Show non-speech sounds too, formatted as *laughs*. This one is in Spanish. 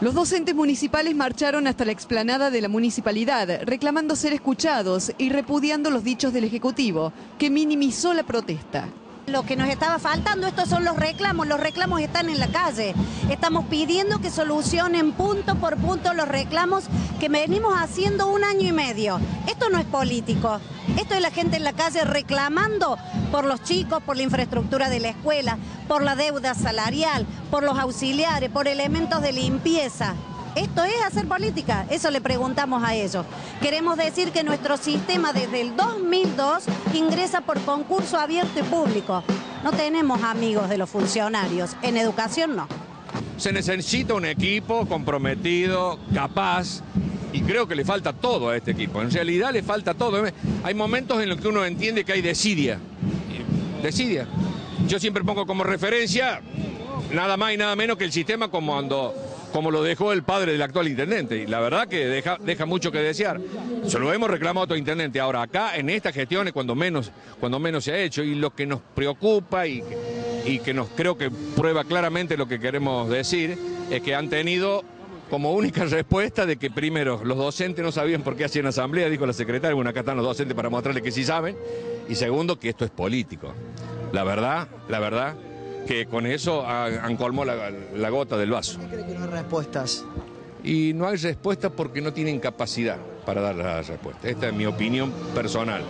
Los docentes municipales marcharon hasta la explanada de la municipalidad, reclamando ser escuchados y repudiando los dichos del Ejecutivo, que minimizó la protesta. Lo que nos estaba faltando, estos son los reclamos, los reclamos están en la calle. Estamos pidiendo que solucionen punto por punto los reclamos que venimos haciendo un año y medio. Esto no es político, esto es la gente en la calle reclamando por los chicos, por la infraestructura de la escuela, por la deuda salarial, por los auxiliares, por elementos de limpieza. Esto es hacer política, eso le preguntamos a ellos. Queremos decir que nuestro sistema desde el 2002 ingresa por concurso abierto y público. No tenemos amigos de los funcionarios, en educación no. Se necesita un equipo comprometido, capaz, y creo que le falta todo a este equipo. En realidad le falta todo. Hay momentos en los que uno entiende que hay desidia. Desidia. Yo siempre pongo como referencia nada más y nada menos que el sistema como cuando como lo dejó el padre del actual intendente. Y la verdad que deja, mucho que desear. Se lo hemos reclamado a otro intendente. Ahora, acá en esta gestión es cuando menos, cuando menos se ha hecho. Y lo que nos preocupa y, y que nos creo que prueba claramente lo que queremos decir es que han tenido como única *laughs* respuesta de que primero los docentes no sabían por qué hacían asamblea, dijo la secretaria, bueno, acá están los docentes para mostrarles que sí saben, y segundo, que esto es político. La verdad, la verdad, que con eso han colmó la, gota del vaso. ¿Por qué cree que no hay respuestas? Y no hay respuestas porque no tienen capacidad para dar las respuestas. Esta es mi opinión personal.